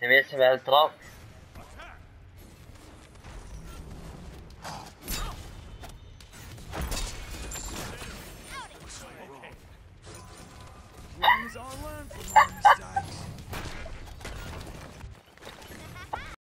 Tenminste wel trap.